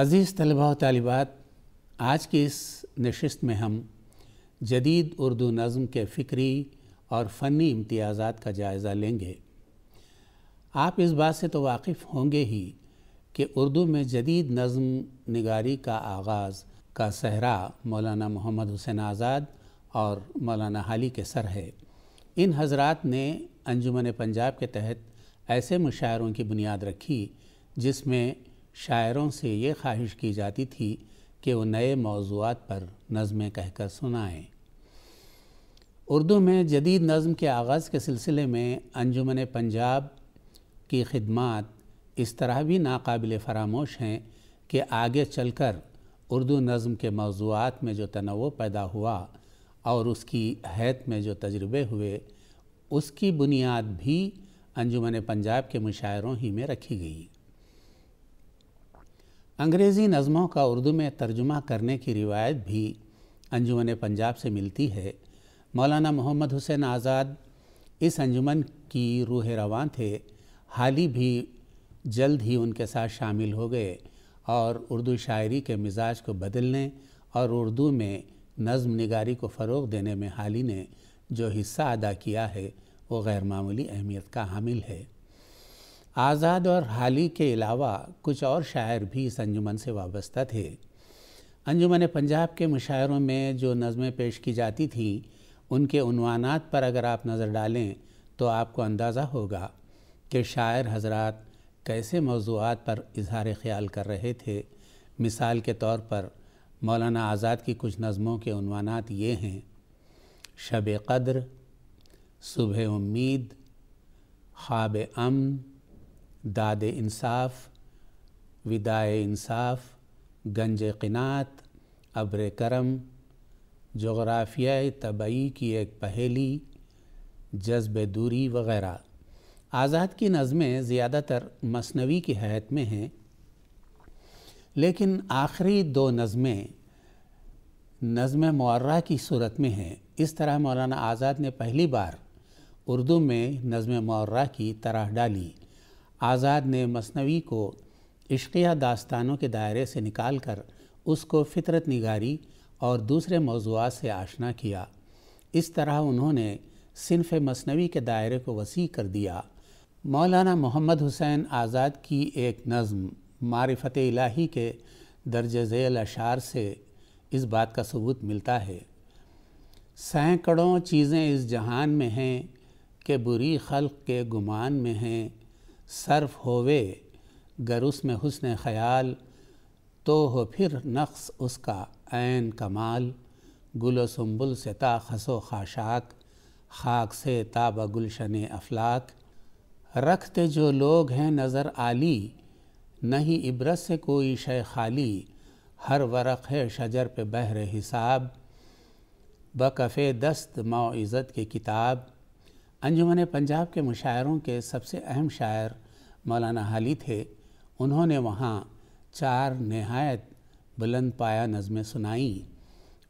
عزیز طلبہ و طالبات، آج کی اس نشست میں ہم جدید اردو نظم کے فکری اور فنی امتیازات کا جائزہ لیں گے۔ آپ اس بات سے تو واقف ہوں گے ہی کہ اردو میں جدید نظم نگاری کا آغاز کا صحرا مولانا محمد حسین آزاد اور مولانا حالی کے سر ہے۔ ان حضرات نے انجمن پنجاب کے تحت ایسے مشاعروں کی بنیاد رکھی جس میں شاعروں سے یہ خواہش کی جاتی تھی کہ وہ نئے موضوعات پر نظمیں کہہ کر سنائیں۔ اردو میں جدید نظم کے آغاز کے سلسلے میں انجمن پنجاب کی خدمات اس طرح بھی ناقابل فراموش ہیں کہ آگے چل کر اردو نظم کے موضوعات میں جو تنوع پیدا ہوا اور اس کی حیت میں جو تجربے ہوئے، اس کی بنیاد بھی انجمن پنجاب کے مشاعروں ہی میں رکھی گئی۔ انگریزی نظموں کا اردو میں ترجمہ کرنے کی روایت بھی انجمن پنجاب سے ملتی ہے۔ مولانا محمد حسین آزاد اس انجمن کی روح روان تھے۔ حالی بھی جلد ہی ان کے ساتھ شامل ہو گئے اور اردو شاعری کے مزاج کو بدلنے اور اردو میں نظم نگاری کو فروغ دینے میں حالی نے جو حصہ ادا کیا ہے وہ غیر معمولی اہمیت کا حامل ہے۔ آزاد اور حالی کے علاوہ کچھ اور شاعر بھی اس انجمن سے وابستہ تھے۔ انجمن پنجاب کے مشاعروں میں جو نظمیں پیش کی جاتی تھیں، ان کے عنوانات پر اگر آپ نظر ڈالیں تو آپ کو اندازہ ہوگا کہ شاعر حضرات کیسے موضوعات پر اظہار خیال کر رہے تھے۔ مثال کے طور پر، مولانا آزاد کی کچھ نظموں کے عنوانات یہ ہیں شب قدر، صبح امید، خواب امن داد انصاف ودائے انصاف، گنج قنات ابر کرم، جغرافیہ طبعی کی ایک پہیلی، جذب دوری وغیرہ۔ آزاد کی نظمیں زیادہ تر مصنوی کی حیث میں ہیں، لیکن آخری دو نظمیں نظم معرہ کی صورت میں ہیں۔ اس طرح مولانا آزاد نے پہلی بار اردو میں نظم معرہ کی طرح ڈالی۔ آزاد نے مصنوی کو عشقیہ داستانوں کے دائرے سے نکال کر اس کو فطرت نگاری اور دوسرے موضوعات سے آشنا کیا۔ اس طرح انہوں نے صنف مصنوی کے دائرے کو وسیع کر دیا۔ مولانا محمد حسین آزاد کی ایک نظم معرفت الہی کے درج ذیل اشعار سے اس بات کا ثبوت ملتا ہے۔ سینکڑوں چیزیں اس جہان میں ہیں کہ بری خلق کے گمان میں ہیں۔ صرف ہووے گر اس میں حسن خیال، تو ہو پھر نقص اس کا عین کمال۔ گل و سنبل سے تا خس و خاشاک، خاک سے تاب گلشن افلاک۔ رکھتے جو لوگ ہیں نظر عالی، نہیں عبرت سے کوئی شے خالی۔ ہر ورق ہے شجر پہ بحر حساب۔ بکف دست معزت کی کتاب۔ انجمن پنجاب کے مشاعروں کے سب سے اہم شاعر مولانا حالی تھے، انہوں نے وہاں چار نہایت بلند پایا نظمیں سنائیں۔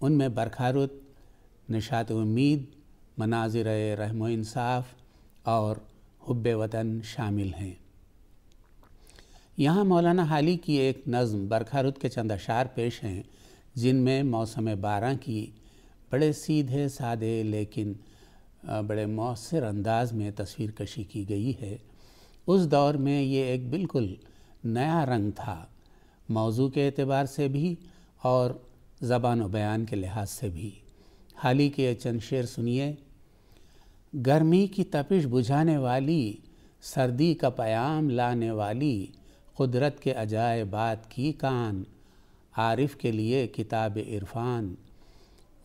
ان میں برکھارت نشات امید، مناظر رحم و انصاف اور حب وطن شامل ہیں۔ یہاں مولانا حالی کی ایک نظم برکھارت کے چند اشعار پیش ہیں، جن میں موسم بارہ کی بڑے سیدھے سادے لیکن بڑے مؤثر انداز میں تصویر کشی کی گئی ہے۔ اس دور میں یہ ایک بالکل نیا رنگ تھا۔ موضوع کے اعتبار سے بھی اور زبان و بیان کے لحاظ سے بھی۔ حالی کے چند شعر سنیے۔ گرمی کی تپش بجھانے والی، سردی کا پیام لانے والی، قدرت کے عجائبات کی کان، عارف کے لیے کتاب عرفان۔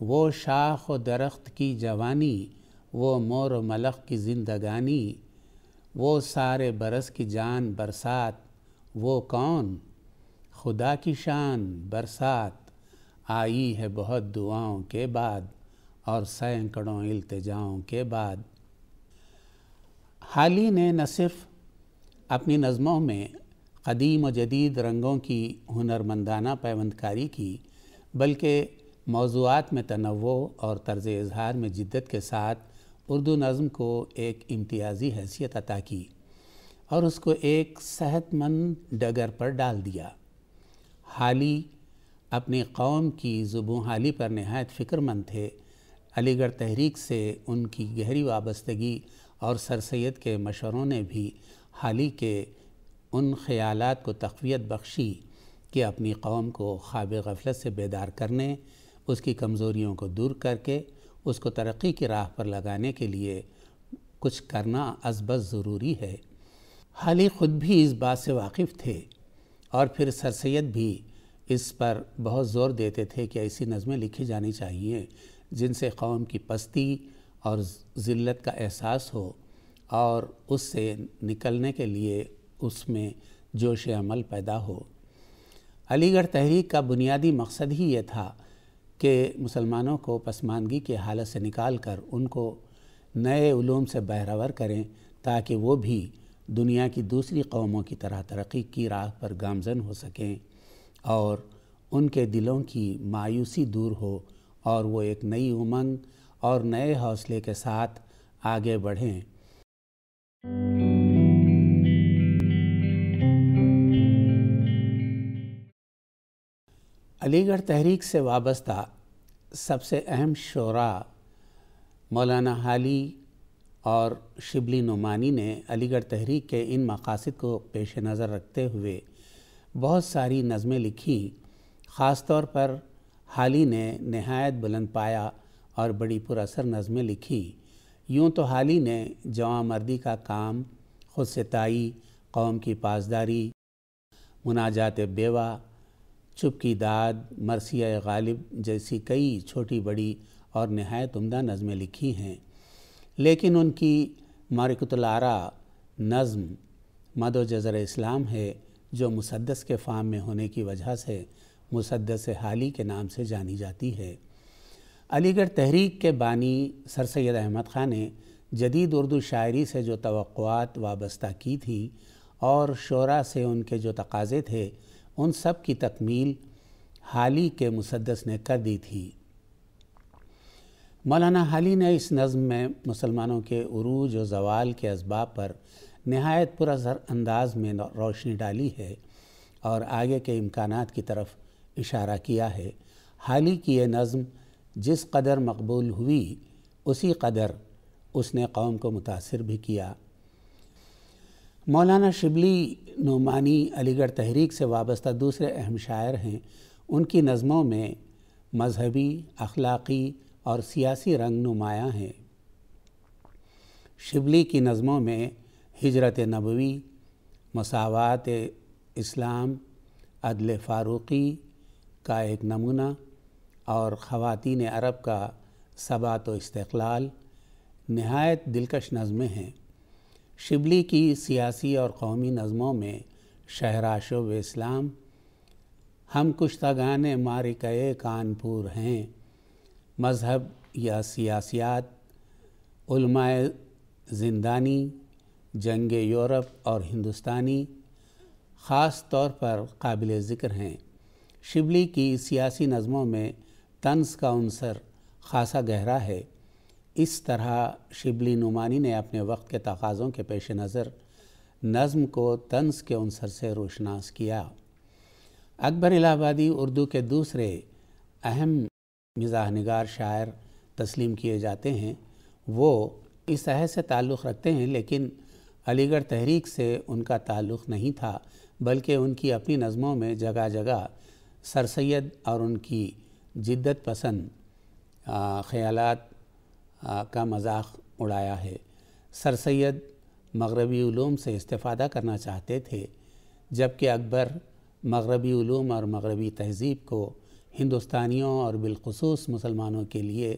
وہ شاخ و درخت کی جوانی وہ مور و ملخ کی زندگانی، وہ سارے برس کی جان برسات، وہ کون؟ خدا کی شان برسات، آئی ہے بہت دعاؤں کے بعد اور سینکڑوں التجاؤں کے بعد۔ حالی نے نہ صرف اپنی نظموں میں قدیم و جدید رنگوں کی ہنرمندانہ پیوند کاری کی، بلکہ موضوعات میں تنوع اور طرز اظہار میں جدت کے ساتھ اردو نظم کو ایک امتیازی حیثیت عطا کی اور اس کو ایک صحت مند ڈگر پر ڈال دیا۔ حالی اپنی قوم کی زبوں حالی پر نہایت فکر مند تھے۔ علی گڑھ تحریک سے ان کی گہری وابستگی اور سر سید کے مشوروں نے بھی حالی کے ان خیالات کو تقویت بخشی کہ اپنی قوم کو خواب غفلت سے بیدار کرنے، اس کی کمزوریوں کو دور کر کے اس کو ترقی کی راہ پر لگانے کے لیے کچھ کرنا ازبز ضروری ہے۔ حالی خود بھی اس بات سے واقف تھے اور پھر سر سید بھی اس پر بہت زور دیتے تھے کہ ایسی نظمیں لکھی جانی چاہیے جن سے قوم کی پستی اور ذلت کا احساس ہو اور اس سے نکلنے کے لیے اس میں جوش عمل پیدا ہو۔ علی گڑھ تحریک کا بنیادی مقصد ہی یہ تھا کہ مسلمانوں کو پسماندگی کے حالت سے نکال کر ان کو نئے علوم سے بہرور کریں تاکہ وہ بھی دنیا کی دوسری قوموں کی طرح ترقی کی راہ پر گامزن ہو سکیں اور ان کے دلوں کی مایوسی دور ہو اور وہ ایک نئی امنگ اور نئے حوصلے کے ساتھ آگے بڑھیں۔ علی گڑھ تحریک سے وابستہ سب سے اہم شعراء مولانا حالی اور شبلی نعمانی نے علی گڑھ تحریک کے ان مقاصد کو پیش نظر رکھتے ہوئے بہت ساری نظمیں لکھیں۔ خاص طور پر حالی نے نہایت بلند پایا اور بڑی پر اثر نظمیں لکھی یوں تو حالی نے جوان مردی کا کام، خود ستائی، قوم کی پاسداری، مناجات بیوہ چپ کی داد، مرثیہ غالب جیسی کئی چھوٹی بڑی اور نہایت عمدہ نظمیں لکھی ہیں۔ لیکن ان کی مارکت العرا نظم مد و جزر اسلام ہے، جو مسدس کے فام میں ہونے کی وجہ سے مسدس حالی کے نام سے جانی جاتی ہے۔ علی گڑھ تحریک کے بانی سر سید احمد خان نے جدید اردو شاعری سے جو توقعات وابستہ کی تھی اور شعرا سے ان کے جو تقاضے تھے ان سب کی تکمیل حالی کے مسدس نے کر دی تھی۔ مولانا حالی نے اس نظم میں مسلمانوں کے عروج و زوال کے اسباب پر نہایت پر اثر انداز میں روشنی ڈالی ہے اور آگے کے امکانات کی طرف اشارہ کیا ہے۔ حالی کی یہ نظم جس قدر مقبول ہوئی، اسی قدر اس نے قوم کو متاثر بھی کیا۔ مولانا شبلی نعمانی علی گڑھ تحریک سے وابستہ دوسرے اہم شاعر ہیں۔ ان کی نظموں میں مذہبی، اخلاقی اور سیاسی رنگ نمایاں ہیں۔ شبلی کی نظموں میں ہجرت نبوی، مساوات اسلام، عدل فاروقی کا ایک نمونہ اور خواتین عرب کا ثبات و استقلال نہایت دلکش نظمیں ہیں۔ شبلی کی سیاسی اور قومی نظموں میں شہراش و اسلام، ہم کشتگان مارکے کانپور ہیں، مذہب یا سیاسیات، علماء زندانی، جنگ یورپ اور ہندوستانی خاص طور پر قابل ذکر ہیں۔ شبلی کی سیاسی نظموں میں طنز کا عنصر خاصا گہرا ہے۔ اس طرح شبلی نعمانی نے اپنے وقت کے تقاضوں کے پیش نظر نظم کو طنز کے عنصر سے روشناس کیا۔ اکبر الہ آبادی اردو کے دوسرے اہم مزاح نگار شاعر تسلیم کیے جاتے ہیں۔ وہ اس عہد سے تعلق رکھتے ہیں، لیکن علی گڑھ تحریک سے ان کا تعلق نہیں تھا، بلکہ ان کی اپنی نظموں میں جگہ جگہ سر سید اور ان کی جدت پسند خیالات کا مذاق اڑایا ہے۔ سر سید مغربی علوم سے استفادہ کرنا چاہتے تھے، جبکہ اکبر مغربی علوم اور مغربی تہذیب کو ہندوستانیوں اور بالخصوص مسلمانوں کے لیے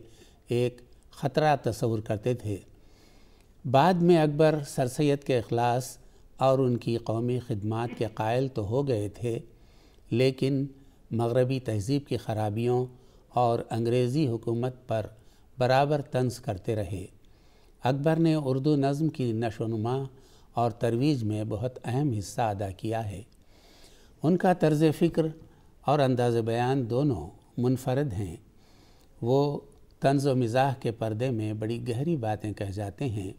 ایک خطرہ تصور کرتے تھے۔ بعد میں اکبر سر سید کے اخلاص اور ان کی قومی خدمات کے قائل تو ہو گئے تھے، لیکن مغربی تہذیب کی خرابیوں اور انگریزی حکومت پر برابر طنز کرتے رہے۔ اکبر نے اردو نظم کی نشو و نما اور ترویج میں بہت اہم حصہ ادا کیا ہے۔ ان کا طرز فکر اور انداز بیان دونوں منفرد ہیں۔ وہ طنز و مزاح کے پردے میں بڑی گہری باتیں کہہ جاتے ہیں۔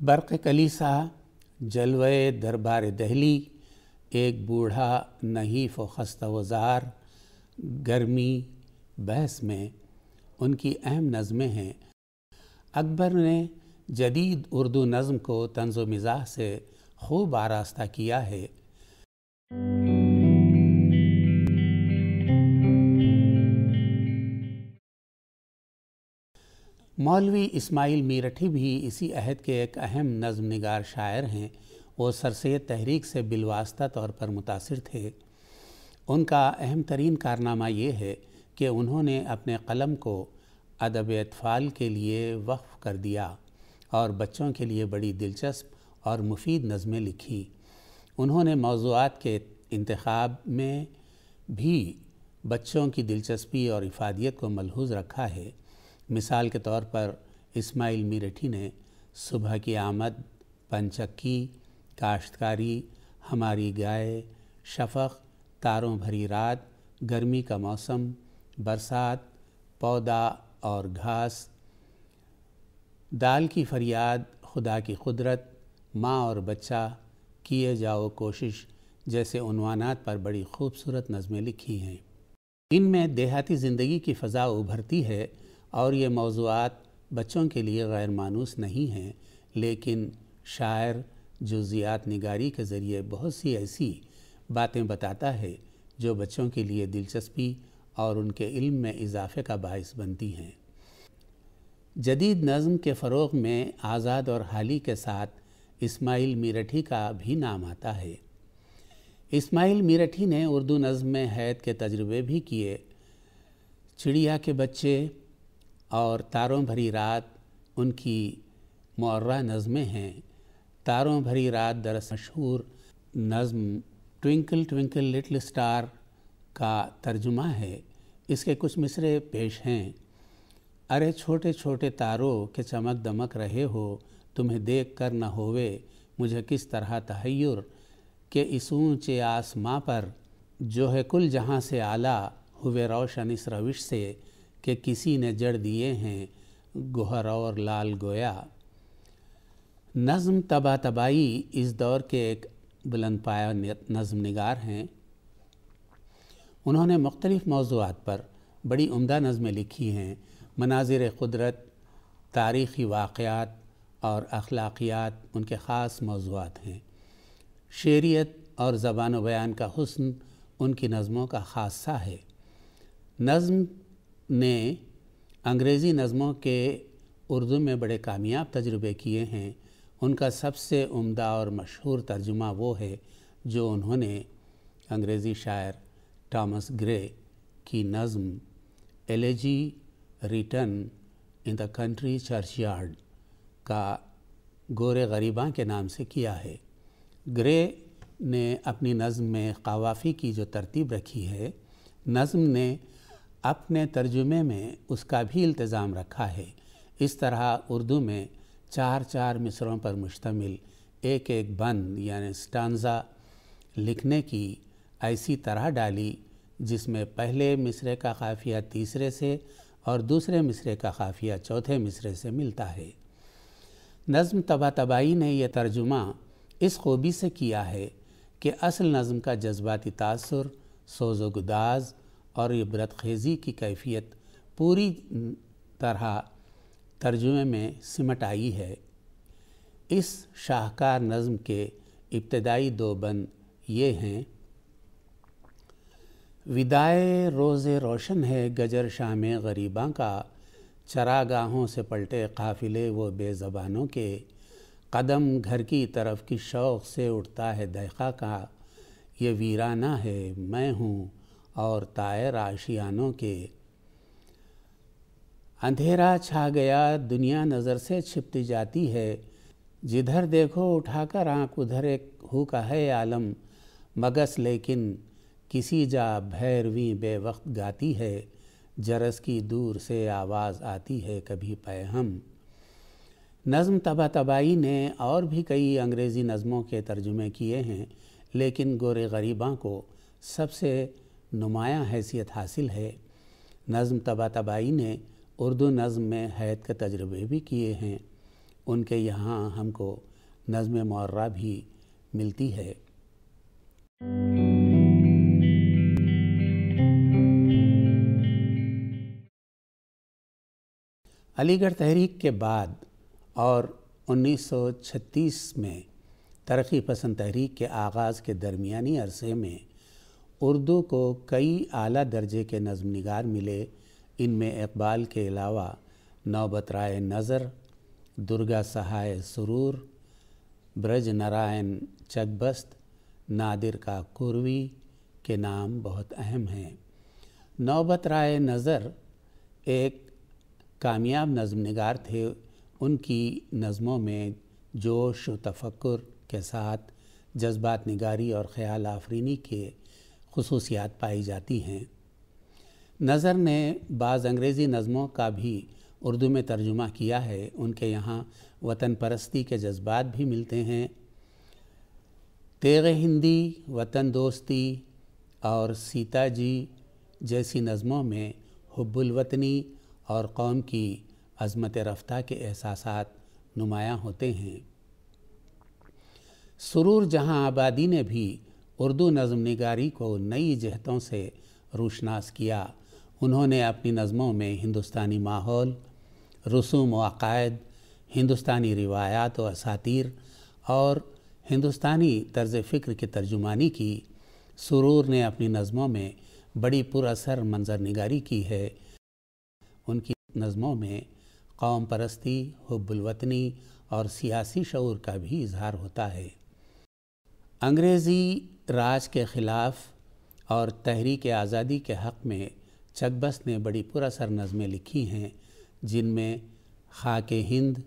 برق کلیسا جلوے دربار دہلی، ایک بوڑھا نحیف و خستہ وزار، گرمی، بحث میں ان کی اہم نظمیں ہیں۔ اکبر نے جدید اردو نظم کو طنز و مزاح سے خوب آراستہ کیا ہے۔ مولوی اسماعیل میرٹھی بھی اسی عہد کے ایک اہم نظم نگار شاعر ہیں۔ وہ سرسید تحریک سے بالواسطہ طور پر متاثر تھے۔ ان کا اہم ترین کارنامہ یہ ہے کہ انہوں نے اپنے قلم کو ادب اطفال کے لیے وقف کر دیا اور بچوں کے لیے بڑی دلچسپ اور مفید نظمیں لکھی۔ انہوں نے موضوعات کے انتخاب میں بھی بچوں کی دلچسپی اور افادیت کو ملحوظ رکھا ہے۔ مثال کے طور پر، اسماعیل میرٹھی نے صبح کی آمد، پنچکی، کاشتکاری، ہماری گائے، شفق، تاروں بھری رات، گرمی کا موسم برسات، پودا اور گھاس، دال کی فریاد، خدا کی قدرت، ماں اور بچہ، کیے جاؤ کوشش جیسے عنوانات پر بڑی خوبصورت نظمیں لکھی ہیں۔ ان میں دیہاتی زندگی کی فضا ابھرتی ہے اور یہ موضوعات بچوں کے لیے غیر مانوس نہیں ہیں، لیکن شاعر جزیات نگاری کے ذریعے بہت سی ایسی باتیں بتاتا ہے جو بچوں کے لیے دلچسپی اور ان کے علم میں اضافے کا باعث بنتی ہیں۔ جدید نظم کے فروغ میں آزاد اور حالی کے ساتھ اسماعیل میرٹھی کا بھی نام آتا ہے۔ اسماعیل میرٹھی نے اردو نظم میں حید کے تجربے بھی کیے۔ چڑیا کے بچے اور تاروں بھری رات ان کی معرہ نظمیں ہیں۔ تاروں بھری رات درس مشہور نظم ٹوینکل ٹوینکل لٹل سٹار کا ترجمہ ہے۔ اس کے کچھ مصرے پیش ہیں۔ ارے چھوٹے چھوٹے تاروں کے چمک دمک رہے ہو، تمہیں دیکھ کر نہ ہوئے مجھے کس طرح تحیر کہ اس اونچے آسماں پر جو ہے کل جہاں سے اعلیٰ ہوئے روشن اس روش سے کہ کسی نے جڑ دیے ہیں گوہر اور لال گویا۔ نظم تبا تبائی اس دور کے ایک بلند پایا نظم نگار ہیں۔ انہوں نے مختلف موضوعات پر بڑی عمدہ نظمیں لکھی ہیں۔ مناظر قدرت، تاریخی واقعات اور اخلاقیات ان کے خاص موضوعات ہیں۔ شعریت اور زبان و بیان کا حسن ان کی نظموں کا خاصہ ہے۔ نظم نے انگریزی نظموں کے اردو میں بڑے کامیاب تجربے کیے ہیں۔ ان کا سب سے عمدہ اور مشہور ترجمہ وہ ہے جو انہوں نے انگریزی شاعر ٹامس گرے کی نظم elegy written in the country churchyard کا گورے غریباں کے نام سے کیا ہے گرے نے اپنی نظم میں قوافی کی جو ترتیب رکھی ہے نظم نے اپنے ترجمے میں اس کا بھی التزام رکھا ہے اس طرح اردو میں چار چار مصروں پر مشتمل ایک ایک بند یعنی سٹانزا لکھنے کی ایسی طرح ڈالی، جس میں پہلے مصرے کا قافیہ تیسرے سے اور دوسرے مصرے کا قافیہ چوتھے مصرے سے ملتا ہے۔ نظم تبا تبائی نے یہ ترجمہ اس خوبی سے کیا ہے کہ اصل نظم کا جذباتی تاثر، سوز و گداز اور عبرت خیزی کی کیفیت پوری طرح ترجمے میں سمٹ آئی ہے۔ اس شاہکار نظم کے ابتدائی دو بند یہ ہیں ودائے روز روشن ہے گجر شام غریباں کا۔ چراگاہوں سے پلٹے قافلے وہ بے زبانوں کے۔ قدم گھر کی طرف کی شوق سے اٹھتا ہے دہقہ کا۔ یہ ویرانہ ہے میں ہوں اور تائر آشیانوں کے۔ اندھیرا چھا گیا، دنیا نظر سے چھپتی جاتی ہے۔ جدھر دیکھو، اٹھا کر آنکھ، ادھر ایک ہو کا ہے عالم۔ مگس لیکن کسی جا بھیرویں بے وقت گاتی ہے، جرس کی دور سے آواز آتی ہے کبھی پیہم نظم تبا تبائی نے اور بھی کئی انگریزی نظموں کے ترجمے کیے ہیں، لیکن گورے غریباں کو سب سے نمایاں حیثیت حاصل ہے۔ نظم تبا تبائی نے اردو نظم میں حید کے تجربے بھی کیے ہیں۔ ان کے یہاں ہم کو نظم معرہ بھی ملتی ہے۔ علی گڑھ تحریک کے بعد اور انیس سو چھتیس میں ترقی پسند تحریک کے آغاز کے درمیانی عرصے میں اردو کو کئی اعلیٰ درجے کے نظم نگار ملے۔ ان میں اقبال کے علاوہ نوبت رائے نظر درگا سہائے سرور، برج نرائن چکبست، نادر کا کوروی کے نام بہت اہم ہیں۔ نوبت رائے نظر ایک کامیاب نظم نگار تھے، ان کی نظموں میں جوش و تفکر کے ساتھ جذبات نگاری اور خیال آفرینی کے خصوصیات پائی جاتی ہیں۔ نظر نے بعض انگریزی نظموں کا بھی اردو میں ترجمہ کیا ہے۔ ان کے یہاں وطن پرستی کے جذبات بھی ملتے ہیں۔ تیغ ہندی، وطن دوستی اور سیتا جی جیسی نظموں میں حب الوطنی اور قوم کی عظمت رفتہ کے احساسات نمایاں ہوتے ہیں۔ سرور جہاں آبادی نے بھی اردو نظم نگاری کو نئی جہتوں سے روشناس کیا، انہوں نے اپنی نظموں میں ہندوستانی ماحول، رسوم و عقائد، ہندوستانی روایات و اساتیر اور ہندوستانی طرز فکر کی ترجمانی کی، سرور نے اپنی نظموں میں بڑی پر اثر منظر نگاری کی ہے۔ ان کی نظموں میں قوم پرستی، حب الوطنی اور سیاسی شعور کا بھی اظہار ہوتا ہے۔ انگریزی راج کے خلاف اور تحریک آزادی کے حق میں چکبس نے بڑی پر اثر نظمیں لکھی ہیں، جن میں خاک ہند،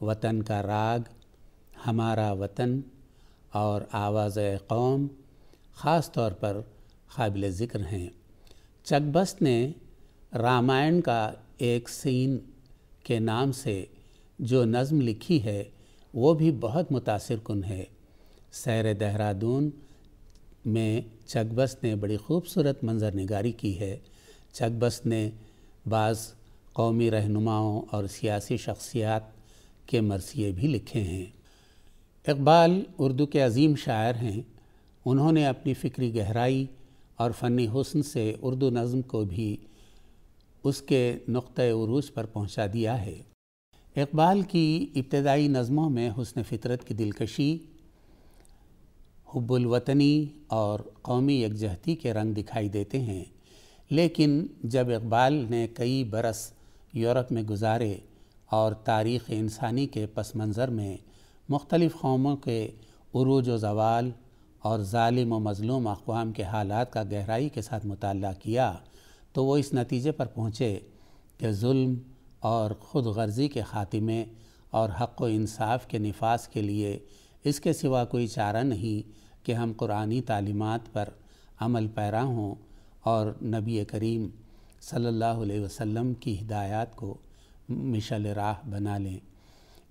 وطن کا راگ، ہمارا وطن اور آواز قوم خاص طور پر قابل ذکر ہیں۔ چکبست نے رامائن کا ایک سین کے نام سے جو نظم لکھی ہے، وہ بھی بہت متاثر کن ہے۔ سیر دہرادون میں چکبست نے بڑی خوبصورت منظر نگاری کی ہے۔ چکبست نے بعض قومی رہنماؤں اور سیاسی شخصیات کے مرثیے بھی لکھے ہیں۔ اقبال اردو کے عظیم شاعر ہیں۔ انہوں نے اپنی فکری گہرائی اور فنی حسن سے اردو نظم کو بھی اس کے نقطۂ عروج پر پہنچا دیا ہے۔ اقبال کی ابتدائی نظموں میں حسن فطرت کی دلکشی، حب الوطنی اور قومی یکجہتی کے رنگ دکھائی دیتے ہیں۔ لیکن جب اقبال نے کئی برس یورپ میں گزارے اور تاریخ انسانی کے پس منظر میں مختلف قوموں کے عروج و زوال اور ظالم و مظلوم اقوام کے حالات کا گہرائی کے ساتھ مطالعہ کیا تو وہ اس نتیجے پر پہنچے کہ ظلم اور خود غرضی کے خاتمے اور حق و انصاف کے نفاذ کے لیے اس کے سوا کوئی چارہ نہیں کہ ہم قرآنی تعلیمات پر عمل پیرا ہوں اور نبی کریم صلی اللہ علیہ وسلم کی ہدایات کو مشل راہ بنا لیں۔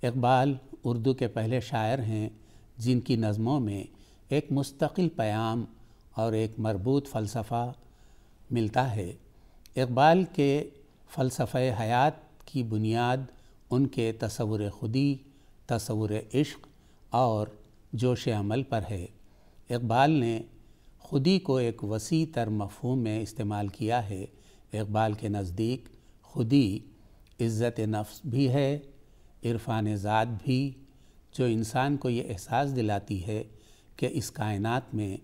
اقبال اردو کے پہلے شاعر ہیں جن کی نظموں میں ایک مستقل پیام اور ایک مربوط فلسفہ ملتا ہے۔ اقبال کے فلسفہ حیات کی بنیاد، ان کے تصور خودی، تصور عشق اور جوش عمل پر ہے۔ اقبال نے خودی کو ایک وسیع تر مفہوم میں استعمال کیا ہے۔ اقبال کے نزدیک خودی عزت نفس بھی ہے، عرفان ذات بھی، جو انسان کو یہ احساس دلاتی ہے کہ اس کائنات میں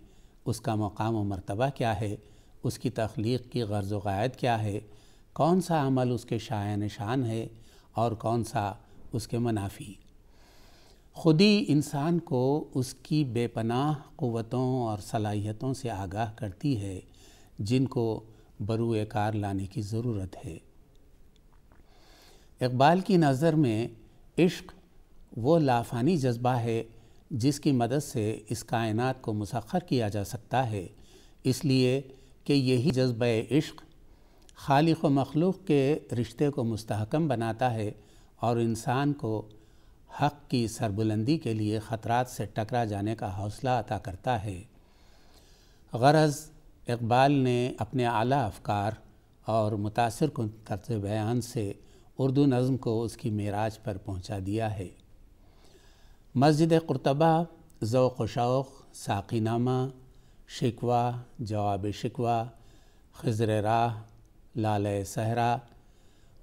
اس کا مقام و مرتبہ کیا ہے۔ اس کی تخلیق کی غرض و قائد کیا ہے؟ کون سا عمل اس کے شائع نشان ہے اور کون سا اس کے منافی؟ خودی انسان کو اس کی بے پناہ قوتوں اور صلاحیتوں سے آگاہ کرتی ہے، جن کو بروئے کار لانے کی ضرورت ہے۔ اقبال کی نظر میں عشق وہ لافانی جذبہ ہے جس کی مدد سے اس کائنات کو مسخر کیا جا سکتا ہے۔ اس لیے کہ یہی جذبہ عشق خالق و مخلوق کے رشتے کو مستحکم بناتا ہے اور انسان کو حق کی سربلندی کے لیے خطرات سے ٹکرا جانے کا حوصلہ عطا کرتا ہے۔ غرض، اقبال نے اپنے اعلیٰ افکار اور متاثر کن طرز بیان سے اردو نظم کو اس کی معراج پر پہنچا دیا ہے۔ مسجد قرطبہ، ذوق و شوق ساقی نامہ شکوہ، جواب شکوہ، خضر راہ، لال صحرا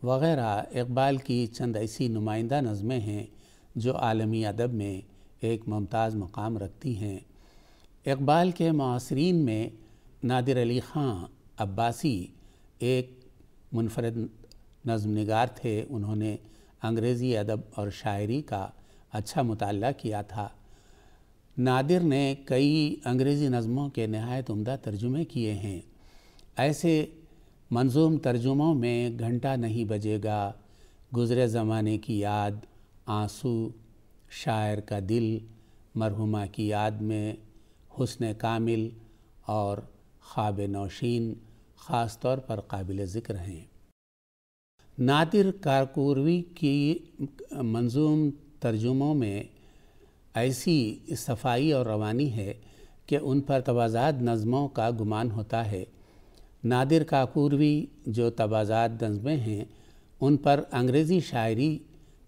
وغیرہ اقبال کی چند ایسی نمائندہ نظمیں ہیں جو عالمی ادب میں ایک ممتاز مقام رکھتی ہیں۔ اقبال کے معاصرین میں نادر علی خان عباسی ایک منفرد نظم نگار تھے۔ انہوں نے انگریزی ادب اور شاعری کا اچھا مطالعہ کیا تھا۔ نادر نے کئی انگریزی نظموں کے نہایت عمدہ ترجمے کیے ہیں۔ ایسے منظوم ترجموں میں گھنٹہ نہیں بجے گا، گزرے زمانے کی یاد، آنسو، شاعر کا دل، مرحومہ کی یاد میں حسن کامل اور خواب نوشین خاص طور پر قابل ذکر ہیں۔ نادر کارکوروی کی منظوم ترجموں میں ایسی صفائی اور روانی ہے کہ ان پر توازاد نظموں کا گمان ہوتا ہے۔ نادر کاکوروی جو توازاد نظمیں ہیں، ان پر انگریزی شاعری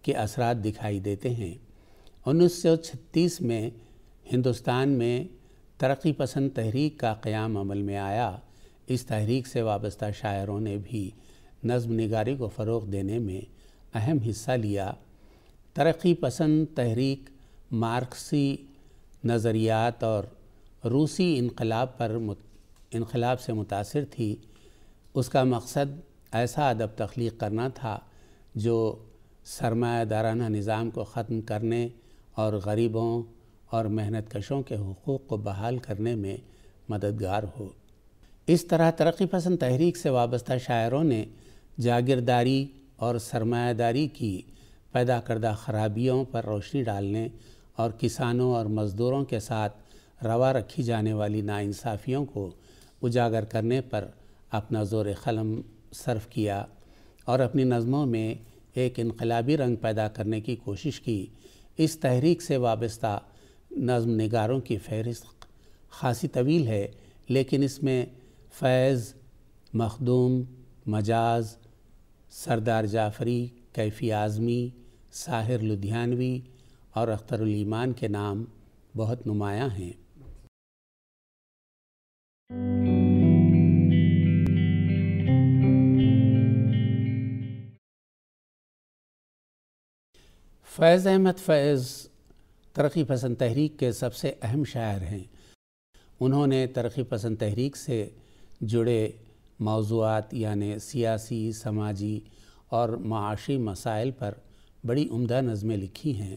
کے اثرات دکھائی دیتے ہیں۔ انیس سو چھتیس میں ہندوستان میں ترقی پسند تحریک کا قیام عمل میں آیا۔ اس تحریک سے وابستہ شاعروں نے بھی نظم نگاری کو فروغ دینے میں اہم حصہ لیا۔ ترقی پسند تحریک مارکسی نظریات اور روسی انقلاب پر انقلاب سے متاثر تھی۔ اس کا مقصد ایسا ادب تخلیق کرنا تھا جو سرمایہ دارانہ نظام کو ختم کرنے اور غریبوں اور محنت کشوں کے حقوق کو بحال کرنے میں مددگار ہو۔ اس طرح ترقی پسند تحریک سے وابستہ شاعروں نے جاگیرداری اور سرمایہ داری کی پیدا کردہ خرابیوں پر روشنی ڈالنے اور کسانوں اور مزدوروں کے ساتھ روا رکھی جانے والی ناانصافیوں کو اجاگر کرنے پر اپنا زور قلم صرف کیا اور اپنی نظموں میں ایک انقلابی رنگ پیدا کرنے کی کوشش کی، اس تحریک سے وابستہ نظم نگاروں کی فہرست خاصی طویل ہے، لیکن اس میں فیض، مخدوم، مجاز، سردار جعفری، کیفی اعظمی، ساحر لدھیانوی اور اختر الایمان کے نام بہت نمایاں ہیں۔ فیض احمد فیض ترقی پسند تحریک کے سب سے اہم شاعر ہیں۔ انہوں نے ترقی پسند تحریک سے جڑے موضوعات یعنی سیاسی، سماجی اور معاشی مسائل پر بڑی عمدہ نظمیں لکھی ہیں۔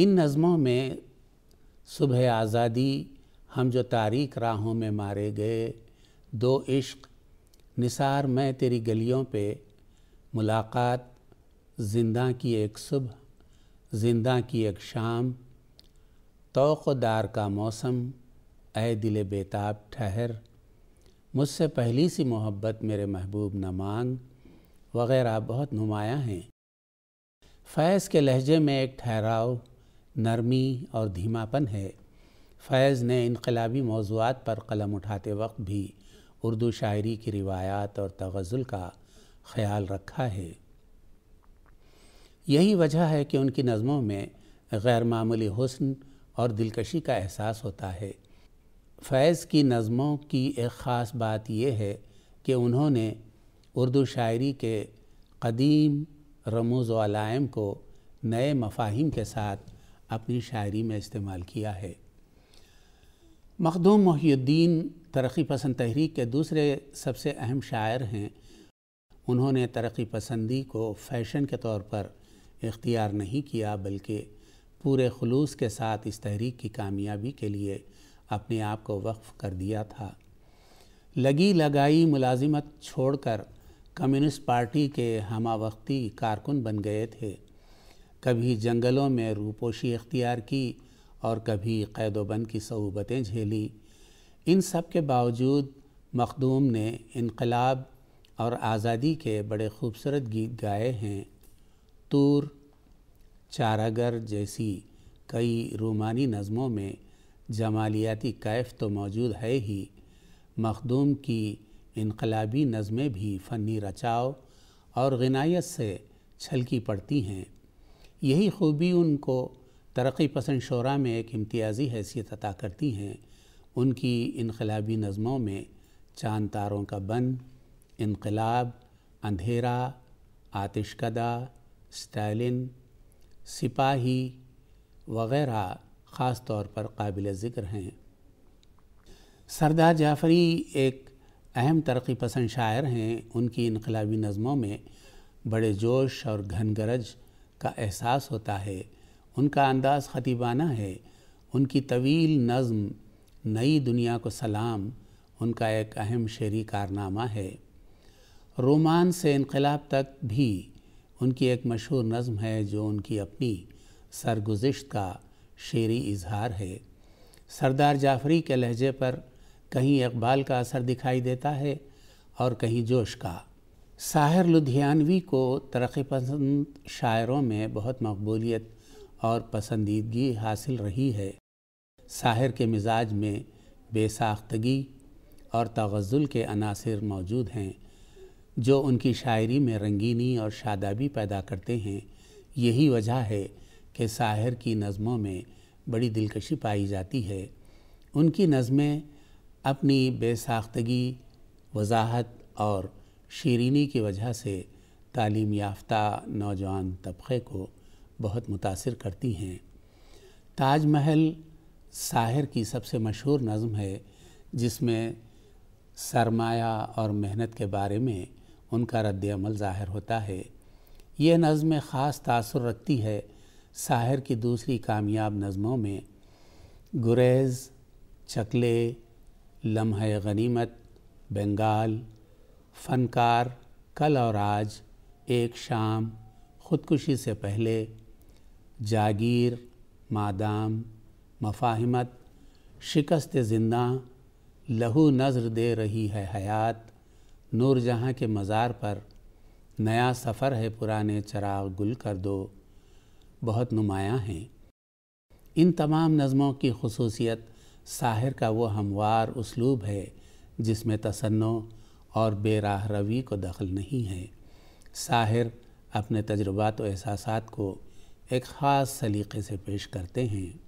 ان نظموں میں صبح آزادی، ہم جو تاریخ راہوں میں مارے گئے، دو عشق، نثار میں تیری گلیوں پہ، ملاقات، زندہ کی ایک صبح، زندہ کی ایک شام، توق و دار کا موسم، اے دل بیتاب ٹھہر، مجھ سے پہلی سی محبت میرے محبوب نہ مانگ، وغیرہ، بہت نمایاں ہیں۔ فیض کے لہجے میں ایک ٹھہراؤ نرمی اور دھیما پن ہے۔ فیض نے انقلابی موضوعات پر قلم اٹھاتے وقت بھی اردو شاعری کی روایات اور تغزل کا خیال رکھا ہے۔ یہی وجہ ہے کہ ان کی نظموں میں غیر معمولی حسن اور دلکشی کا احساس ہوتا ہے۔ فیض کی نظموں کی ایک خاص بات یہ ہے کہ انہوں نے اردو شاعری کے قدیم رموز و علائم کو نئے مفاہیم کے ساتھ اپنی شاعری میں استعمال کیا ہے۔ مخدوم محی الدین ترقی پسند تحریک کے دوسرے سب سے اہم شاعر ہیں۔ انہوں نے ترقی پسندی کو فیشن کے طور پر اختیار نہیں کیا، بلکہ پورے خلوص کے ساتھ اس تحریک کی کامیابی کے لیے اپنے آپ کو وقف کر دیا تھا۔ لگی لگائی ملازمت چھوڑ کر کمیونسٹ پارٹی کے ہمہ وقتی کارکن بن گئے تھے۔ کبھی جنگلوں میں روپوشی اختیار کی اور کبھی قید و بند کی صعوبتیں جھیلی۔ ان سب کے باوجود مخدوم نے انقلاب اور آزادی کے بڑے خوبصورت گیت گائے ہیں۔ تور، چاراگر جیسی کئی رومانی نظموں میں جمالیاتی کیف تو موجود ہے ہی۔ مخدوم کی انقلابی نظمیں بھی فنی رچاؤ اور غنائیت سے چھلکی پڑتی ہیں۔ یہی خوبی ان کو ترقی پسند شعراء میں ایک امتیازی حیثیت عطا کرتی ہیں۔ ان کی انقلابی نظموں میں چاند تاروں کا بن، انقلاب، اندھیرا آتش کدہ اسٹائلن سپاہی وغیرہ خاص طور پر قابل ذکر ہیں۔ سردار جعفری ایک اہم ترقی پسند شاعر ہیں۔ ان کی انقلابی نظموں میں بڑے جوش اور گھن گرج کا احساس ہوتا ہے، ان کا انداز خطیبانہ ہے۔ ان کی طویل نظم، نئی دنیا کو سلام، ان کا ایک اہم شعری کارنامہ ہے۔ رومان سے انقلاب تک بھی ان کی ایک مشہور نظم ہے جو ان کی اپنی سرگزشت کا شعری اظہار ہے۔ سردار جعفری کے لہجے پر کہیں اقبال کا اثر دکھائی دیتا ہے اور کہیں جوش کا۔ ساحر لدھیانوی کو ترقی پسند شاعروں میں بہت مقبولیت اور پسندیدگی حاصل رہی ہے۔ ساحر کے مزاج میں بے ساختگی اور تغزل کے عناصر موجود ہیں، جو ان کی شاعری میں رنگینی اور شادابی پیدا کرتے ہیں۔ یہی وجہ ہے کہ ساحر کی نظموں میں بڑی دلکشی پائی جاتی ہے۔ ان کی نظمیں اپنی بے ساختگی، وضاحت اور شیرینی کی وجہ سے تعلیم یافتہ نوجوان طبقے کو بہت متاثر کرتی ہیں۔ تاج محل ساحر کی سب سے مشہور نظم ہے، جس میں سرمایہ اور محنت کے بارے میں ان کا رد عمل ظاہر ہوتا ہے۔ یہ نظم خاص تاثر رکھتی ہے ساحر کی دوسری کامیاب نظموں میں، گریز، چکلے لمحہ غنیمت، بنگال فنکار کل اور آج، ایک شام، خودکشی سے پہلے، جاگیر، مادام، مفاہمت، شکست زندہ، لہو نظر دے رہی ہے حیات، نور جہاں کے مزار پر، نیا سفر ہے پرانے چراغ گل کر دو، بہت نمایاں ہیں۔ ان تمام نظموں کی خصوصیت، ساحر کا وہ ہموار اسلوب ہے جس میں تصنع اور بے راہ روی کو دخل نہیں ہے۔ ساحر اپنے تجربات و احساسات کو ایک خاص سلیقے سے پیش کرتے ہیں۔